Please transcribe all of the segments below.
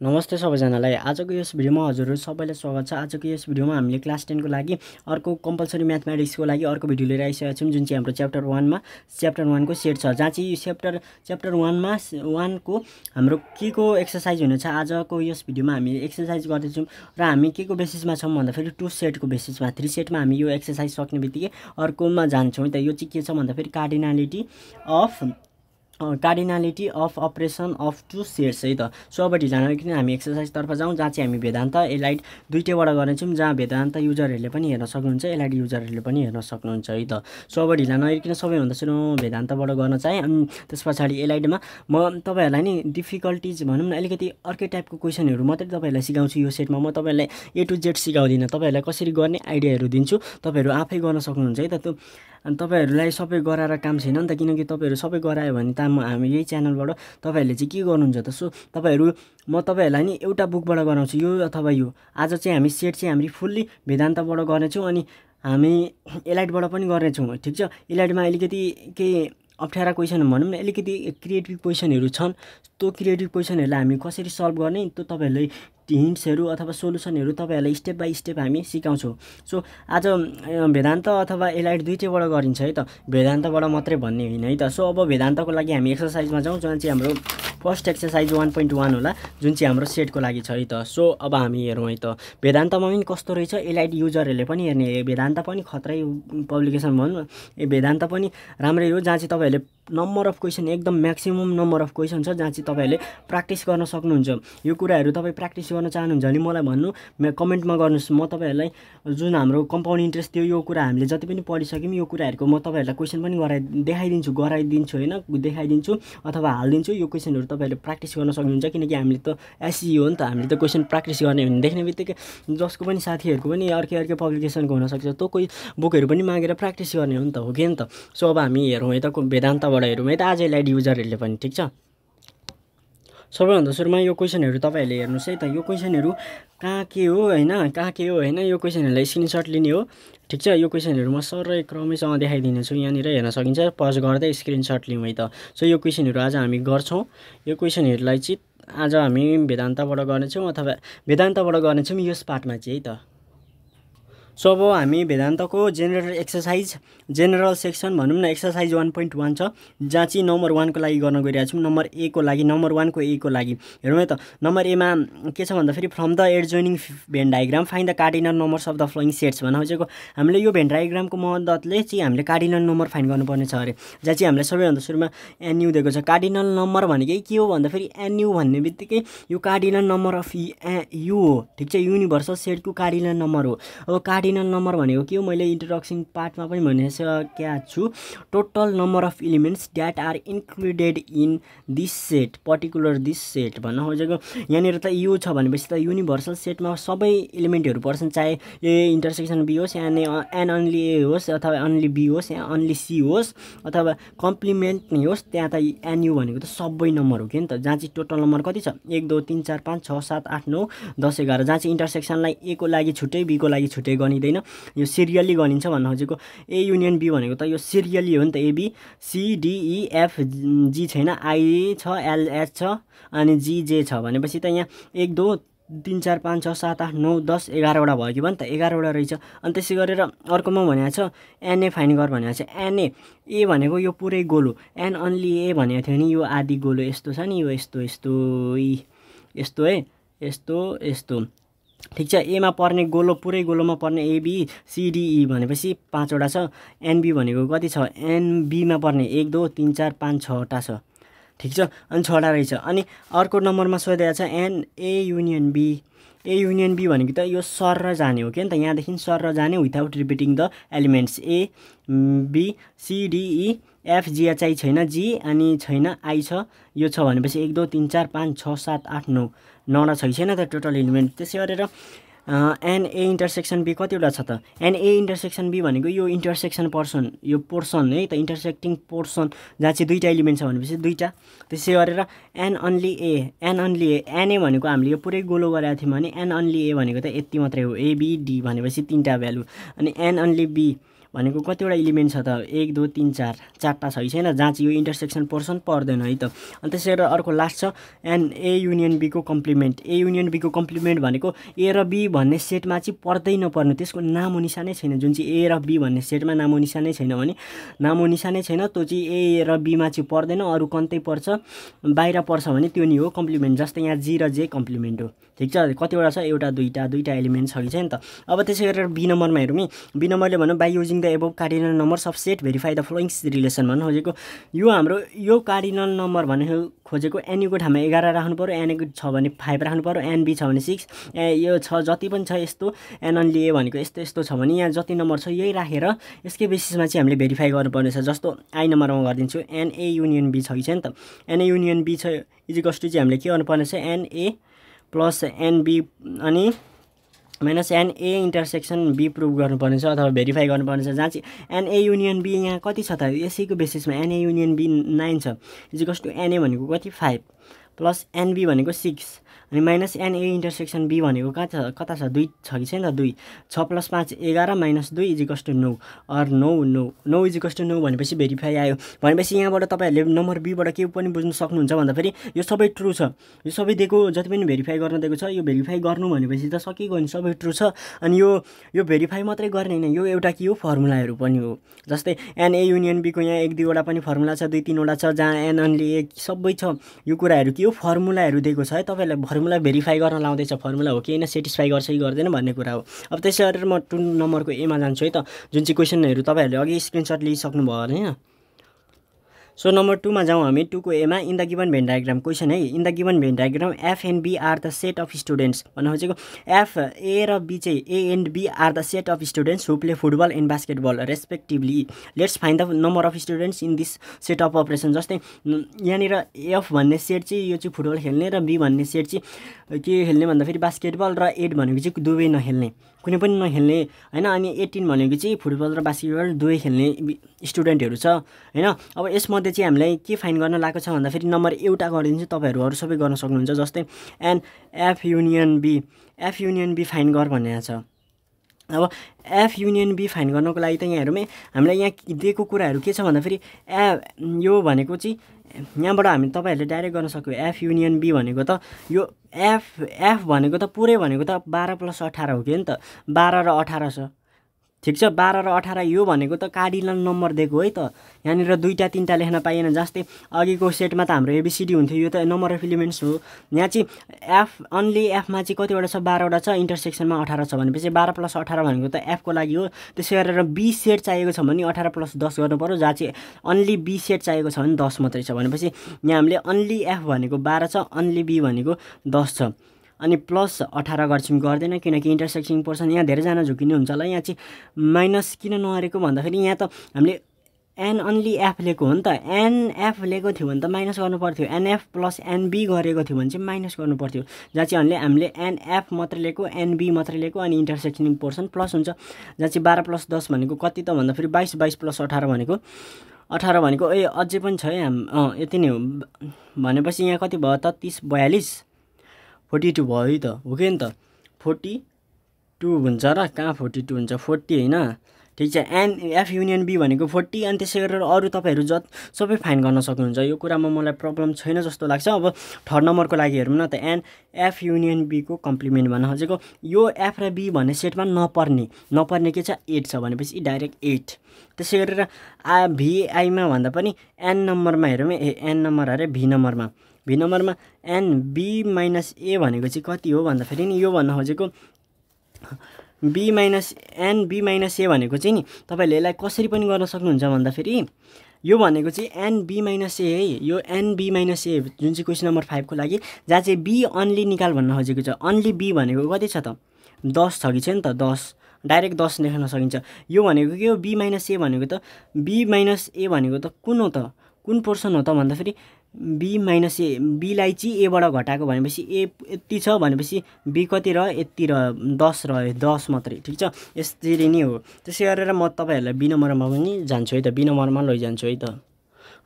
नमस्ते सबैजनालाई। आजको यस भिडियोमा हजुरहरू सबैलाई स्वागत छ। आजको यस भिडियोमा हामीले क्लास टेनको लागि अर्को कम्पलसरी म्याथमेटिक्सको लागि अर्को भिडियो लिएर आइसकेका छौँ जुन चाहिँ हाम्रो च्याप्टर वानमा च्याप्टर वानको सेट छ। जहाँ चाहिँ च्याप्टर च्याप्टर वानमा वानको हाम्रो के को एक्सर्साइज हुनेछ आजको यस भिडियोमा हामी एक्सर्साइज गर्दैछौँ र हामी के को बेसिसमा छौँ भन्दाखेरि टु सेटको बेसिसमा थ्री सेटमा हामी यो एक्सर्साइज सक्ने बित्तिकै अर्कोमा जान्छौँ। त यो चाहिँ के छ भन्दाखेरि cardinality of cardinality of operation of two sets है त। सो अब ढिला नकिन हामी एक्सर्साइजतर्फ जाउँ जहाँ चाहिँ हामी वेदान्त एलाइट दुइटैबाट गर्नेछौँ जहाँ वेदान्त युजरहरूले पनि हेर्न सक्नुहुन्छ एलाइट युजरहरूले पनि हेर्न सक्नुहुन्छ है त। सो अब ढिला नहेरिकन सबैभन्दा सुरु वेदान्तबाट गर्न चाहेँ अनि त्यस पछाडि एलाइडमा म तपाईँहरूलाई नि डिफिकल्टिज भनौँ न अलिकति अर्कै टाइपको क्वेसनहरू मात्रै तपाईँहरूलाई सिकाउँछु यो सेटमा म तपाईँहरूलाई ए टु जेड सिकाउँदिनँ। तपाईँहरूलाई कसरी गर्ने आइडियाहरू दिन्छु तपाईँहरू आफै गर्न सक्नुहुन्छ है त। त्यो अनि तपाईँहरूलाई सबै गराएर काम छैन नि त किनकि तपाईँहरू सबै गरायो भने त हामी यही च्यानलबाट तपाईँहरूले चाहिँ के गर्नुहुन्छ त? सो तपाईँहरू म तपाईँहरूलाई नि एउटा बुकबाट गराउँछु यो अथवा यो। आज चाहिँ हामी सेट चाहिँ हामी फुल्ली वेदान्तबाट गर्नेछौँ अनि हामी एलाइटबाट पनि गर्नेछौँ ठिक छ? एलाइटमा अलिकति केही अप्ठ्यारा क्वेसन भनौँ न अलिकति क्रिएटिभ क्वेसनहरू छन्। त्यो क्रिएटिभ क्वेसनहरूलाई हामी कसरी सल्भ गर्ने? त्यो तपाईँहरूले हिन्ट्सहरू अथवा सोल्युसनहरू तपाईँहरूलाई स्टेप बाई स्टेप हामी सिकाउँछौँ। सो आज वेदान्त अथवा एलाइट दुइटैबाट गरिन्छ है त। वेदान्तबाट मात्रै भन्ने होइन है त। सो अब वेदान्तको लागि हामी एक्सर्साइजमा जाउँ जहाँ चाहिँ हाम्रो first exercise one point one होला जुन चाहिँ हाम्रो सेटको लागि छ है त। सो अब हामी हेरौँ है त। वेदान्तमा पनि कस्तो रहेछ? एलाइट युजरहरूले पनि हेर्ने वेदान्त पनि खत्रै पब्लिकेसन भनौँ ए वेदान्त पनि राम्रै हो जहाँ चाहिँ तपाईँहरूले नम्बर अफ क्वेसन एकदम म्याक्सिमम् नम्बर अफ क्वेसन छ जहाँ चाहिँ तपाईँहरूले प्र्याक्टिस गर्न सक्नुहुन्छ। यो कुराहरू तपाईँ प्र्याक्टिस गर्न चाहनुहुन्छ भने मलाई भन्नु कमेन्टमा गर्नुहोस्। म तपाईँहरूलाई जुन हाम्रो कम्पाउन्ड इन्ट्रेस्ट थियो यो कुरा हामीले जति पनि पढिसक्यौँ यो कुराहरूको म तपाईँहरूलाई क्वेसन पनि गराइ देखाइदिन्छु गराइदिन्छु होइन? देखाइदिन्छु अथवा हालिदिन्छु। यो क्वेसनहरू तपाईँहरूले प्र्याक्टिस गर्न सक्नुहुन्छ किनकि हामीले त एसई हो नि त। हामीले त क्वेसन प्र्याक्टिस गर्ने भने देख्ने बित्तिकै जसको पनि साथीहरूको पनि अर्कै अर्कै पब्लिकेसनको हुनसक्छ। त्यो कोही बुकहरू पनि मागेर प्र्याक्टिस गर्ने हो नि त हो कि नि त? सो अब हामी हेरौँ है त वेदान्तबाट हेरौँ है। त आज लाइट युजरहरूले पनि ठिक छ? सबैभन्दा सुरुमा यो क्वेसनहरू तपाईँहरूले हेर्नुहोस् है। त यो क्वेसनहरू कहाँ के हो होइन? कहाँ के हो होइन? यो क्वेसनहरूलाई स्क्रिनसट लिने हो। ठिक छ? यो क्वेसनहरू म सरै क्रमैसँग देखाइदिनेछु। यहाँनिर हेर्न सकिन्छ। पज गर्दै स्क्रिनसट लिउँ है त। सो यो क्वेसनहरू आज हामी गर्छौँ। यो क्वेसनहरूलाई चाहिँ आज हामी वेदान्तबाट गर्नेछौँ अथवा वेदान्तबाट गर्नेछौँ यस पार्टमा चाहिँ है त। सो अब हामी वेदान्तको जेनरल एक्सर्साइज जेनरल सेक्सन भनौँ न एक्सर्साइज वान पोइन्ट वान छ जहाँ चाहिँ नम्बर वानको लागि गर्न गइरहेको छौँ नम्बर एको लागि नम्बर वानको एको लागि। हेरौँ है त नम्बर एमा के छ भन्दाखेरि from the adjoining Venn diagram find the cardinal numbers of the following sets भन्न खोजेको। हामीले यो भेन डायग्रामको मद्दतले चाहिँ हामीले कार्डिनल नम्बर फाइन गर्नुपर्ने छ अरे जहाँ चाहिँ हामीलाई सबैभन्दा सुरुमा एनयु दिएको छ। कार्डिनल नम्बर भनेकै के हो भन्दाखेरि एनयु भन्ने बित्तिकै यो कार्डिनल नम्बर अफ यु हो ठिक छ? युनिभर्सल सेटको कार्डिनल नम्बर हो। अब कार्ड कार्डिनल नम्बर भनेको के हो? मैले इन्ट्रोडक्सन पार्टमा पनि भनिसकेका छु। Total number of elements that are included in this set particular this set भन्न खोजेको। यहाँनिर त यु छ भनेपछि त युनिभर्सल सेटमा सबै इलिमेन्टहरू पर्छन् चाहे ए इन्टरसेक्सन बी होस् एन एन अन्ली ए होस् अथवा अन्ली बी होस् या अन्ली सी होस् अथवा कम्प्लिमेन्ट नै होस् त्यहाँ त एनयु भनेको त सबै नम्बर हो कि नि त? जहाँ चाहिँ टोटल नम्बर कति छ? एक दुई तिन चार पाँच छ सात आठ नौ दस एघार। जहाँ चाहिँ इन्टरसेक्सनलाई ए को लागि छुट्टै बीको लागि छुट्टै गर्ने गनिँदैन यो सिरियल्ली गनिन्छ भन्न खोजेको ए युनियन बी भनेको त यो सिरियल्ली हो नि त एबी सिडिइएफ जी छैन आई छ एलएच छ अनि जिजे छ। भनेपछि त यहाँ एक दो तिन चार पाँच छ सात आठ नौ दस एघारवटा भयो कि भयो नि त एघारवटा रहेछ। अनि त्यसै गरेर अर्कोमा भनेको छ एनए फाइन गर भनेको छ। एनए ए भनेको यो पुरै गोलो। एन अन्ली ए भनेको थियो नि यो आदि गोलो। यस्तो छ नि यो यस्तो यस्तो यस्तो है यस्तो यस्तो। ठिक छ एमा पर्ने गोलो पुरै गोलोमा पर्ने एबी सिडिई भनेपछि पाँचवटा छ। एनबी भनेको कति छ? एनबीमा पर्ने एक दो तिन चार पाँच छवटा छ। ठिक छ? अनि छवटा रहेछ। अनि अर्को नम्बरमा सोधेको छ n A union B A union B भनेको त यो सर र जाने हो कि नि त? यहाँदेखि सर र जाने without repeating the elements A B C D E F G H चाहिँ छैन जी अनि छैन आई छ। यो छ भनेपछि एक दो तिन चार पाँच छ सात आठ नौ। नौवटा छ छैन त टोटल इलिमेन्ट त्यसै गरेर एनए इन्टरसेक्सन बी कतिवटा छ त? एनए इन्टरसेक्सन बी भनेको यो इन्टरसेक्सन पर्सन यो पोर्सन है त इन्टरसेक्टिङ पोर्सन जहाँ चाहिँ दुईवटा इलिमेन्ट छ भनेपछि दुईवटा त्यसै गरेर n only A n only A n A भनेको हामीले यो पुरै गोलो गरेको थियौँ भने एन अन्ली ए भनेको त यति मात्रै हो। एबिडी भनेपछि तिनवटा भ्यालु अनि एन अन्ली बी भनेको कतिवटा इलिमेन्ट छ त? एक दुई तिन चार। चारवटा छ कि छैन? जहाँ चाहिँ यो इन्टरसेक्सन पोर्सन पर्दैन है त। अनि त्यसै गरेर अर्को लास्ट छ एन ए युनियन बीको कम्प्लिमेन्ट ए युनियन बीको कम्प्लिमेन्ट भनेको ए र बी भन्ने सेटमा चाहिँ पर्दै नपर्ने त्यसको नामो निशानै छैन। जुन चाहिँ ए र बी भन्ने सेटमा नामो निशानै छैन भने नामो निशानै छैन त्यो चाहिँ ए र बीमा चाहिँ पर्दैन। अरू कन्तै पर्छ बाहिर पर्छ भने त्यो नि हो कम्प्लिमेन्ट जस्तै यहाँ जी र जे कम्प्लिमेन्ट हो। ठिक छ? कतिवटा छ? एउटा दुईवटा दुईवटा एलिमेन्ट छ कि छैन त? अब त्यसै गरेर बी नम्बरमा हेरौँ है बी नम्बरले भनौँ by using the above cardinal numbers of set verify the followings relation भन्नु खोजेको यो हाम्रो यो कार्डिनल नम्बर भनेको खोजेको एनयुको ठाउँमा एघार राख्नु पऱ्यो एनको छ भने फाइभ राख्नु पऱ्यो एनबी छ भने सिक्स ए यो छ जति पनि छ यस्तो एन अनली ए भनेको यस्तो यस्तो छ भने यहाँ जति नम्बर छ यही राखेर यसकै बेसिसमा चाहिँ हामीले भेरिफाई गर्नुपर्नेछ। जस्तो आई नम्बरमा गरिदिन्छु एनए युनियन बी छ कि छैन त? एनए युनियन बी छ इजिकस्टु चाहिँ हामीले के गर्नुपर्नेछ? N A plus n B अनि minus n A intersection B prove छ अथवा भेरिफाई गर्नुपर्ने छ जहाँ चाहिँ एनए युनियन बी यहाँ कति छ त? यसैको बेसिसमा n A union B nine छ। इजिकस टु एनए भनेको कति? फाइभ। प्लस एनबी भनेको सिक्स। अनि minus n A intersection B भनेको कहाँ छ? कता छ? दुई छ कि छैन? दुई। छ प्लस पाँच एघार माइनस दुई इजिकस टु नौ। अर नौ नौ। नौ इजिकस टु नौ भनेपछि भेरिफाई आयो। भनेपछि यहाँबाट तपाईँहरूले नम्बर बीबाट के पनि बुझ्नु सक्नुहुन्छ भन्दाखेरि यो सबै ट्रु छ। यो सबै दिएको जति पनि भेरिफाई गर्न दिएको छ यो भेरिफाइ गर्नु भनेपछि त सकिगयो नि सबै ट्रु छ। अनि यो यो भेरिफाई मात्रै गर्ने होइन। यो एउटा के हो? फर्मुलाहरू पनि हो। जस्तै एनए युनियन बीको यहाँ एक दुईवटा पनि फर्मुला छ दुई तिनवटा छ जहाँ एन अनली सबै छ। यो कुराहरू के हो? फर्मुलाहरू दिएको छ है तपाईँहरूलाई फर्मुला भेरिफाई गर्न लाउँदैछ फर्मुला हो कि होइन सेटिस्फाई गर्छ कि गर्दैन भन्ने कुरा हो। अब त्यसै गरेर म टु नम्बरको एमा जान्छु है त। जुन चाहिँ क्वेसनहरू तपाईँहरूले अघि स्क्रिनसट लिइसक्नुभयो होइन सो नम्बर टूमा जाउँ हामी टूको एमा in the given Venn diagram question है in the given Venn diagram F and B are the set of students भन्नु खोजेको एफ ए र बी चाहिँ A and B are the set of students who play football and basketball respectively let's find the number of students in this set of operation जस्तै यहाँनिर F भन्ने set चाहिँ यो चाहिँ फुटबल खेल्ने र बी भन्ने सेट चाहिँ के खेल्ने भन्दाखेरि बास्केटबल र एट भनेको चाहिँ दुवै नखेल्ने कुनै पनि नखेल्ने होइन? अनि एटिन भनेको चाहिँ फुटबल र बास्केटबल दुवै खेल्ने स्टुडेन्टहरू छ होइन? अब यसमध्ये चाहिँ हामीलाई के फाइन गर्न लागेको छ भन्दाखेरि नम्बर एउटा गरिदिन्छु तपाईँहरू अरू सबै गर्न सक्नुहुन्छ जस्तै n F union B F union B find गर भनेको छ। अब एफ युनियन बी फाइन गर्नको लागि त यहाँ हेरौँ हामीलाई यहाँ दिएको कुराहरू के छ भन्दाखेरि ए यो भनेको चाहिँ यहाँबाट हामी तपाईँहरूले डाइरेक्ट गर्न सक्यो एफ युनियन बी भनेको त यो एफ एफ भनेको त पुरै भनेको त बाह्र प्लस अठार हो कि नि त? बाह्र र अठार छ। ठिक छ बाह्र र अठार यो भनेको त कार्डिनल नम्बर दिएको है त। यहाँनिर दुईवटा तिनवटा लेख्न पाइएन जस्तै अघिको सेटमा त हाम्रो एबिसिडी हुन्थ्यो यो त नम्बर अफ इलिमेन्ट्स हो। यहाँ चाहिँ एफ अन्ली एफमा चाहिँ कतिवटा छ बाह्रवटा छ इन्टरसेक्सनमा अठार छ भनेपछि बाह्र प्लस अठार भनेको त एफको लागि हो। त्यसै गरेर बी सेट चाहिएको छ भने अठार प्लस दस पऱ्यो जहाँ चाहिँ अन्ली बी सेट चाहिएको छ भने दस मात्रै छ भनेपछि यहाँ हामीले अन्ली एफ भनेको बाह्र छ अन्ली बी भनेको दस छ। अनि प्लस अठार गर्छौँ गर्दैन किनकि इन्टरसेक्सन पर्सन यहाँ धेरैजना झुकिने हुन्छ होला। यहाँ चाहिँ माइनस किन नगरेको भन्दाखेरि यहाँ त हामीले एन अन्ली एफ लिएको हो नि त। एनएफ लिएको थियो भने त माइनस गर्नु पर्थ्यो। एनएफ प्लस एनबी गरेको थियो भने चाहिँ माइनस गर्नु पर्थ्यो। जहाँ चाहिँ हामीले हामीले एनएफ मात्रै लिएको एनबी मात्रै लिएको अनि इन्टरसेक्सनिङ पोर्सन प्लस हुन्छ। जहाँ चाहिँ बाह्र प्लस दस भनेको कति त भन्दाखेरि बाइस बाइस प्लस अठार भनेको। अठार भनेको ए अझै पनि छ है हाम यति नै हो। भनेपछि यहाँ कति भयो? त तिस बयालिस। फोर्टी टू भयो त हो कि नि त? फोर्टी टू हुन्छ र कहाँ फोर्टी टू हुन्छ? फोर्टी होइन? ठिक छ। एन एफ युनियन बी भनेको फोर्टी अनि त्यसै गरेर अरू तपाईँहरू जत सबै फाइन गर्न सक्नुहुन्छ। यो कुरामा मलाई प्रब्लम छैन जस्तो लाग्छ। अब थर्ड नम्बरको लागि हेरौँ न त। एन एफ युनियन बीको कम्प्लिमेन्ट भन्न खोजेको। यो एफ र बी भन्ने सेटमा नपर्ने नपर्ने के छ? एट छ भनेपछि डाइरेक्ट एट त्यसै गरेर आ भिआईमा भन्दा पनि एन नम्बरमा हेरौँ ए एन नम्बर अरे भी नम्बरमा भी नम्बरमा एन बी माइनस ए भनेको चाहिँ कति हो भन्दाखेरि नि यो भन्न खोजेको B minus n B minus A भनेको चाहिँ नि तपाईँहरूले यसलाई कसरी पनि गर्न सक्नुहुन्छ भन्दाखेरि यो भनेको चाहिँ एन बी माइनस ए है। यो एन बी माइनस ए जुन चाहिँ क्वेसन नम्बर फाइभको लागि जहाँ चाहिँ बी अन्ली निकाल भन्न खोजेको छ। अन्ली बी भनेको कति छ त? दस छ कि छ नि त? दस। डाइरेक्ट दस लेख्न सकिन्छ। यो भनेको के हो? बी माइनस ए भनेको त बी माइनस ए भनेको त कुन हो त? कुन पोर्सन हो त भन्दाखेरि बी माइनस ए बीलाई चाहिँ एबाट घटाएको भनेपछि ए यति छ भनेपछि बी कति रह्यो? यति रह्यो। दस रह्यो। दस मात्रै। ठिक छ? यसरी नै हो। त्यसै गरेर म तपाईँहरूलाई बी नम्बरमा पनि जान्छु है त। बी नम्बरमा लैजान्छु है त।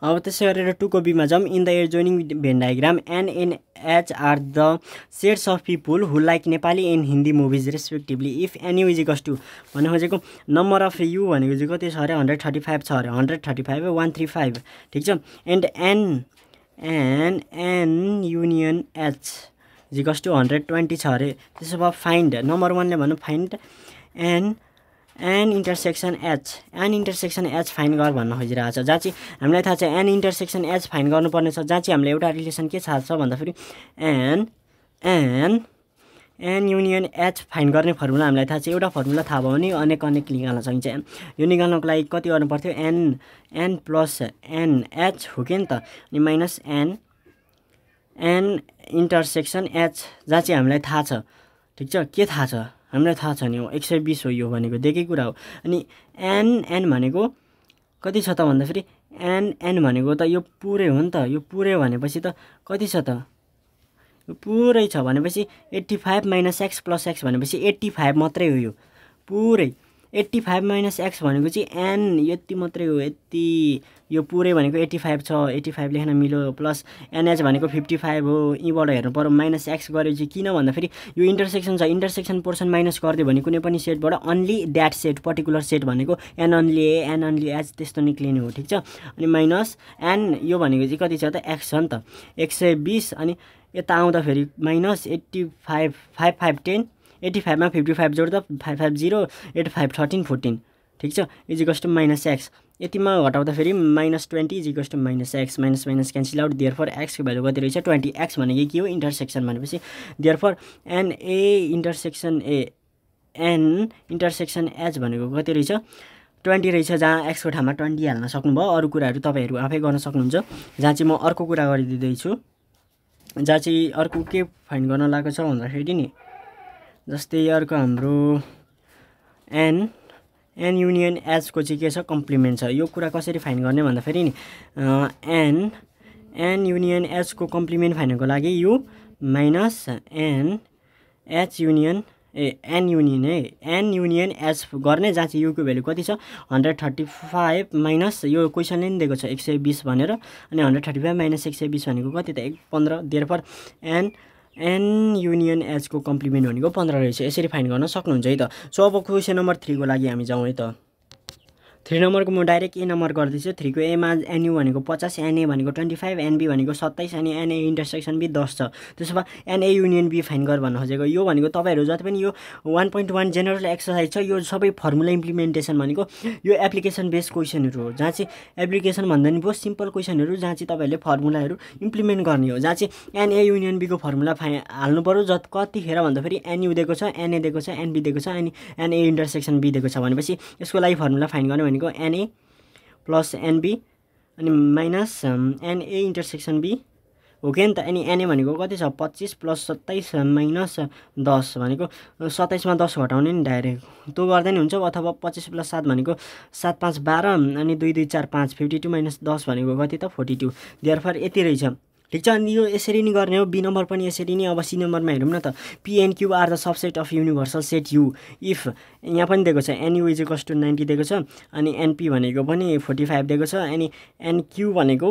अब त्यसै गरेर टुको बीमा जाउँ in the adjoining Venn diagram n n H are the sets of people who like Nepali in Hindi movies respectively if n इजिकस to भन्नु खोजेको नम्बर अफ यु भनेको चाहिँ कति छ अरे? हन्ड्रेड थर्टी फाइभ छ अरे। Hundred thirty five one three five ठिक छ? And n n n union H जिकस to hundred twenty छ अरे। त्यसो भए फाइन्ड नम्बर वानले भनौँ find n n intersection H n intersection H find गर भन्न खोजिरहेको छ। जहाँ चाहिँ हामीलाई थाहा छ एन इन्टरसेक्सन एच फाइन गर्नुपर्ने छ जहाँ चाहिँ हामीलाई एउटा रिलेसन के थाहा छ भन्दाखेरि n n n union H find गर्ने फर्मुला हामीलाई थाहा छ। एउटा फर्मुला थाहा भयो भने अनेक अनेक निकाल्न सकिन्छ। यो निकाल्नको लागि कति गर्नु पर्थ्यो? N n plus n H हो कि नि त? अनि minus n n intersection H जहाँ चाहिँ हामीलाई थाहा छ। ठिक छ? के थाहा छ? हामीलाई थाहा छ नि हो। एक सय बिस हो यो भनेको दिएकै कुरा हो। अनि एन एन भनेको कति छ त भन्दाखेरि? एन एन भनेको त यो पुरै हो नि त। यो पुरै भनेपछि त कति छ त? पुरै छ भनेपछि eighty five minus X plus X भनेपछि एट्टी फाइभ मात्रै हो यो। पुरै। एट्टी फाइभ माइनस एक्स भनेको चाहिँ एन यति मात्रै हो यति। यो पुरै भनेको एट्टी फाइभ छ एट्टी फाइभ लेख्न मिल्यो प्लस एनएच भनेको फिफ्टी फाइभ हो। यहीँबाट हेर्नु पऱ्यो माइनस एक्स गरेपछि किन भन्दाखेरि यो इन्टरसेक्सन छ इन्टरसेक्सन पोर्सन माइनस गरिदियो भने कुनै पनि सेटबाट only that set particular set भनेको n only A n only H त्यस्तो निक्लिने हो ठिक छ? अनि माइनस एन यो भनेको चाहिँ कति छ त एक्स छ नि त। एक सय बिस अनि यता आउँदाखेरि minus eighty five five five ten eighty फाइभमा fifty five जोड्दा five five zero eight five thirteen fourteen. ठिक छ? इजिकस टु माइनस एक्स। यतिमा घटाउँदाखेरि minus twenty इजिकस to minus X. Minus minus cancel out. Therefore एक्सको value कति रहेछ? ट्वेन्टी एक्स भनेको के हो? इन्टरसेक्सन भनेपछि। Therefore n A intersection A n intersection H भनेको कति रहेछ? ट्वेन्टी रहेछ। जहाँ एक्सको ठाउँमा ट्वेन्टी हाल्न सक्नुभयो। अरू कुराहरू तपाईँहरू आफै गर्न सक्नुहुन्छ। जहाँ चाहिँ म अर्को कुरा गरिदिँदैछु। जहाँ चाहिँ अर्को के फाइन गर्न लागेको छ भन्दाखेरि नि जस्तै अर्को हाम्रो एन एन युनियन एचको चाहिँ के छ कम्प्लिमेन्ट छ। यो कुरा कसरी फाइन गर्ने भन्दाखेरि नि एन एन युनियन एचको कम्प्लिमेन्ट फाइनको लागि यो minus n H union A n union है? एन युनियन एच गर्ने जहाँ चाहिँ युको भ्यालु कति छ? हन्ड्रेड थर्टी फाइभ माइनस यो क्वेसनले नि दिएको छ एक सय बिस भनेर। अनि हन्ड्रेड थर्टी फाइभ माइनस एक सय बिस भनेको कति त? एक पन्ध्र therefore. N n union एचको कम्प्लिमेन्ट भनेको पन्ध्र रहेछ। यसरी फाइन गर्न सक्नुहुन्छ है त। सो अब क्वेसन नम्बर थ्रीको लागि हामी जाउँ है त। थ्री नम्बरको म डाइरेक्ट ए नम्बर गर्दैछु। थ्रीको एमा एनयु भनेको पचास एनए भनेको ट्वेन्टी फाइभ एनबी भनेको सत्ताइस अनि एनए इन्टरसेक्सन बी दस छ। त्यसो भए एनए युनियन बी फाइन गर भन्न खोजेको। यो भनेको तपाईँहरू जति पनि यो one point one general exercise छ यो सबै फर्मुला इम्प्लिमेन्टेसन भनेको यो एप्लिकेसन बेस्ड क्वेसनहरू हो। जहाँ चाहिँ एप्लिकेसन भन्दा नि बहुत सिम्पल क्वेसनहरू जहाँ चाहिँ तपाईँहरूले फर्मुलाहरू इम्प्लिमेन्ट गर्ने हो। जहाँ चाहिँ एनए युनियन बीको फर्मुला फाइ हाल्नु पऱ्यो जति कतिखेर भन्दाखेरि एनयु दिएको छ एनए दिएको छ एनबी दिएको छ अनि एनए इन्टरसेक्सन बी दिएको छ भनेपछि यसको लागि फर्मुला फाइन गर्ने भनेको n A plus n B अनि minus n A intersection B हो कि नि त? अनि एनए भनेको कति छ? पच्चिस प्लस सत्ताइस माइनस दस भनेको सत्ताइसमा दस घटाउने नि डाइरेक्ट त्यो गर्दा नि हुन्छ अथवा पच्चिस प्लस सात भनेको सात पाँच बाह्र अनि दुई दुई चार पाँच फिफ्टी टू माइनस दस भनेको कति त? फोर्टी टू देयरफर यति रहेछ। ठिक छ? अनि यो यसरी नै गर्ने हो। बी नम्बर पनि यसरी नै अब सी नम्बरमा हेरौँ न त। P and Q are the subset of universal set U if यहाँ पनि दिएको छ। N U is equals to ninety दिएको छ। अनि एनपी भनेको पनि फोर्टी फाइभ दिएको छ। अनि एनक्यु भनेको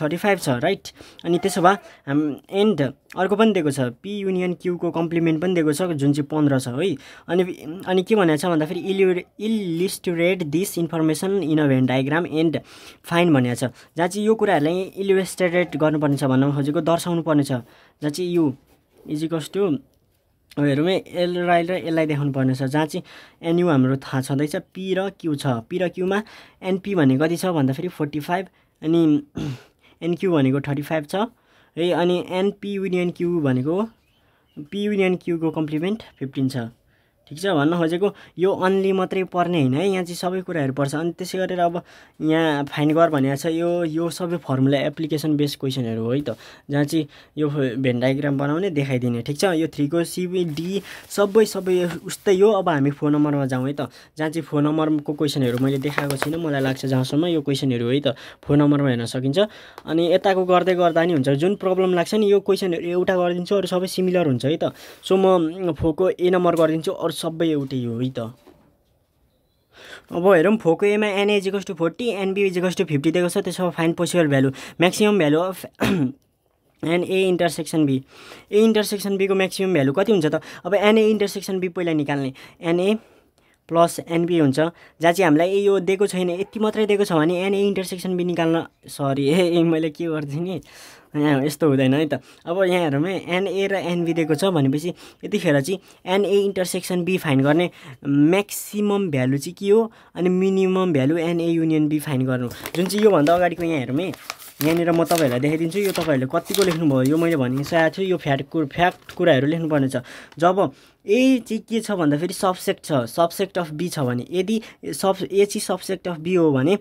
थर्टी फाइभ छ राइट अनि त्यसो भए हाम एन्ड अर्को पनि दिएको छ। पी युनियन क्युको कम्प्लिमेन्ट पनि दिएको छ जुन चाहिँ पन्ध्र छ है? अनि अनि के भनेको छ भन्दाखेरि इलि illustrate this information in a Venn diagram and find भनेको छ। जहाँ चाहिँ यो कुराहरूलाई इलिस्ट्रेट गर्नुपर्ने छ भन्न खोजेको दर्शाउनु पर्ने छ। जहाँ चाहिँ यु इजिकस टु हेरौँ एल र यसलाई देखाउनु पर्ने छ। जहाँ चाहिँ एनयु हाम्रो थाहा छँदैछ पी र क्यु छ। पी र क्युमा एनपी भने कति छ भन्दाखेरि फोर्टी फाइभ अनि एनक्यु भनेको थर्टी फाइभ छ। है अनि एनपी युनियन क्यु भनेको पी युनियन क्युको कम्प्लिमेन्ट फिफ्टिन छ। ठिक छ भन्न खोजेको यो अन्ली मात्रै पर्ने होइन है यहाँ चाहिँ सबै कुराहरू पर्छ। अनि त्यसै गरेर अब यहाँ फाइन गर भनेको छ यो यो सबै फर्मुला एप्लिकेसन बेस्ड क्वेसनहरू हो है त। जहाँ चाहिँ यो भेन डायग्राम बनाउने देखाइदिने ठिक छ? यो थ्रीको सिबिडी सबै सबै उस्तै हो। अब हामी फोन नम्बरमा जाउँ है त। जहाँ चाहिँ फोन नम्बरको क्वेसनहरू मैले देखाएको छुइनँ मलाई लाग्छ जहाँसम्म यो क्वेसनहरू है त। फोन नम्बरमा हेर्न सकिन्छ। अनि यताको गर्दै गर्दा नि हुन्छ जुन प्रब्लम लाग्छ नि यो क्वेसनहरू एउटा गरिदिन्छु अरू सबै सिमिलर हुन्छ है त। सो म फोको ए नम्बर गरिदिन्छु अरू सबै एउटै हो है त। अब हेरौँ फोको एमा n A equals to forty n B equals to fifty दिएको छ त्यसो find possible value. Maximum value of n A intersection B A intersection बीको maximum value कति हुन्छ त? अब एनए इन्टरसेक्सन बी पहिला निकाल्ने। एनए प्लस एनबी हुन्छ। जहाँ चाहिँ हामीलाई यो दिएको छैन यति मात्रै दिएको छ भने एनए इन्टरसेक्सन बी निकाल्न सरी ए मैले के गरिदिएँ यहाँ यस्तो हुँदैन है त। अब यहाँ हेरौँ है एनए र एनबी दिएको छ भनेपछि यतिखेर चाहिँ n A intersection B find गर्ने म्याक्सिमम् भ्यालु चाहिँ के हो? अनि minimum value n A union B find गर्नु। जुन चाहिँ योभन्दा अगाडिको यहाँ हेरौँ है यहाँनिर म तपाईँहरूलाई देखाइदिन्छु। यो तपाईँहरूले कतिको लेख्नुभयो? यो मैले भनिसकेको छु यो फ्याट फ्याक्ट कुराहरू छ जब ए चाहिँ के छ भन्दाखेरि सबसेक्ट छ सबसेक्ट अफ बी छ भने यदि सब ए चाहिँ सबसेक्ट अफ बी हो भने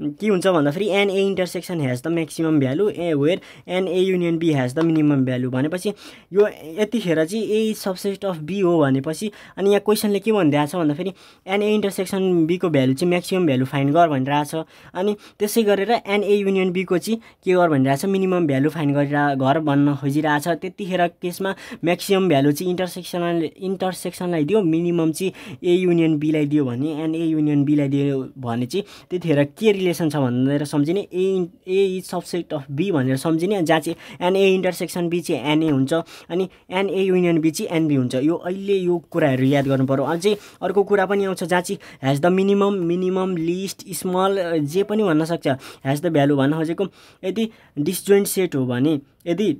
के हुन्छ भन्दाखेरि n A intersection has the maximum value a where n A union B has the minimum value भनेपछि यो यतिखेर चाहिँ ए सबसेट अफ बी हो भनेपछि अनि यहाँ क्वेसनले के भनिदिएको छ भन्दाखेरि एनए इन्टरसेक्सन बीको भ्यालु चाहिँ म्याक्सिमम् भ्यालु फाइन गर भनिरहेछ। अनि त्यसै गरेर एनए युनियन बीको चाहिँ के गर भनिरहेछ? मिनिमम भ्यालु फाइन गरेर घर भन्न खोजिरहेछ। त्यतिखेर केसमा म्याक्सिमम् भ्यालु चाहिँ इन्टरसेक्सनल इन्टरसेक्सनलाई दियो मिनिमम चाहिँ ए युनियन बीलाई दियो भने एनए युनियन बीलाई दियो भने चाहिँ त्यतिखेर के रिलेसन छ भनेर सम्झिने A A is subset of B भनेर सम्झिने जहाँ चाहिँ एनए इन्टरसेक्सन बी चाहिँ एनए हुन्छ अनि एनए युनियन बी चाहिँ एनबी हुन्छ। यो अहिले यो कुराहरू याद गर्नु पऱ्यो अझै अर्को कुरा पनि आउँछ जहाँ चाहिँ has the minimum minimum least small जे पनि भन्न सक्छ। हेज द भ्यालु भन्न खोजेको। यदि डिसजोइन्ट सेट हो भने यदि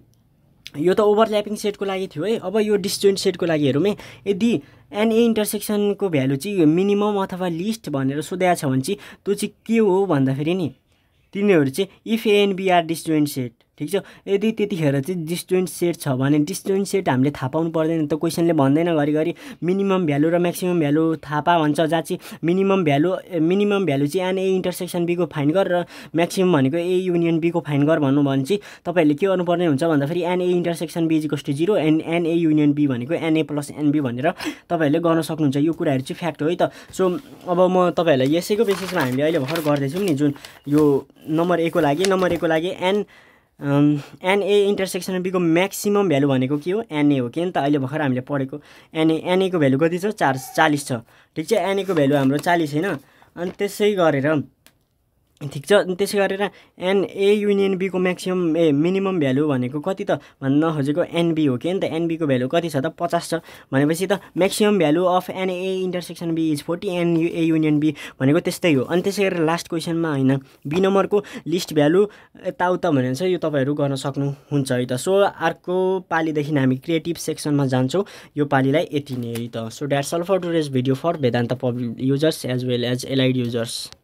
यो त ओभरल्यापिङ सेटको लागि थियो है। अब यो डिस्जोइन्ट सेटको लागि हेरौँ है। यदि एनए इन्टरसेक्सनको भ्यालु चाहिँ मिनिमम अथवा लिस्ट भनेर सोधेको छ भने चाहिँ त्यो चाहिँ के हो भन्दाखेरि नि तिनीहरू चाहिँ इफ एनबिआर डिस्जोइन्ट सेट ठिक छ। यदि त्यतिखेर चाहिँ डिस्टुवेन्ट सेट छ भने डिस्टुवेन्ट सेट हामीले थाहा पाउनु पर्दैन त क्वेसनले भन्दैन। घरिघरि मिनिमम भ्यालु र म्याक्सिमम भ्यालु थाहा पा भन्छ जहाँ चाहिँ मिनिमम भ्यालु मिनिमम भ्यालु चाहिँ एनए इन्टरसेक्सन बीको फाइन गर र म्याक्सिमम भनेको ए युनियन बीको फाइन गर भन्नु भने चाहिँ तपाईँहरूले के गर्नुपर्ने हुन्छ भन्दाखेरि n A intersection B इजिकस zero and n A union B भनेको n A plus n B भनेर तपाईँहरूले गर्न सक्नुहुन्छ। यो कुराहरू चाहिँ फ्याक्ट हो है त। सो अब म तपाईँहरूलाई यसैको बेसिसमा हामीले अहिले भर्खर गर्दैछौँ नि जुन यो नम्बर एको लागि। नम्बर एको लागि एन एनए इन्टरसेक्सन बीको म्याक्सिमम् भ्यालु भनेको के हो? एनए हो कि? त अहिले भर्खर हामीले पढेको एनए एनएको भ्यालु कति छ? चार चालिस छ। ठिक छ? एनएको भ्यालु हाम्रो चालिस होइन? अनि त्यसै गरेर ठिक छ। त्यसै गरेर एनए युनियन बीको म्याक्सिमम् ए मिनिमम भ्यालु भनेको कति त? भन्न खोजेको एनबी हो कि? त एनबीको भ्यालु कति छ त? पचास छ। भनेपछि त maximum value of n A intersection B is forty n A union B भनेको त्यस्तै हो। अनि त्यसै गरेर लास्ट क्वेसनमा होइन। बी नम्बरको लिस्ट भ्यालु यताउता भनेर चाहिँ यो तपाईँहरू गर्न सक्नुहुन्छ है त। सो अर्को पालिदेखि हामी क्रिएटिभ सेक्सनमा जान्छौँ। यो पालिलाई यति नै है त। So that's all for today's video for Vedanta public users as well as allied users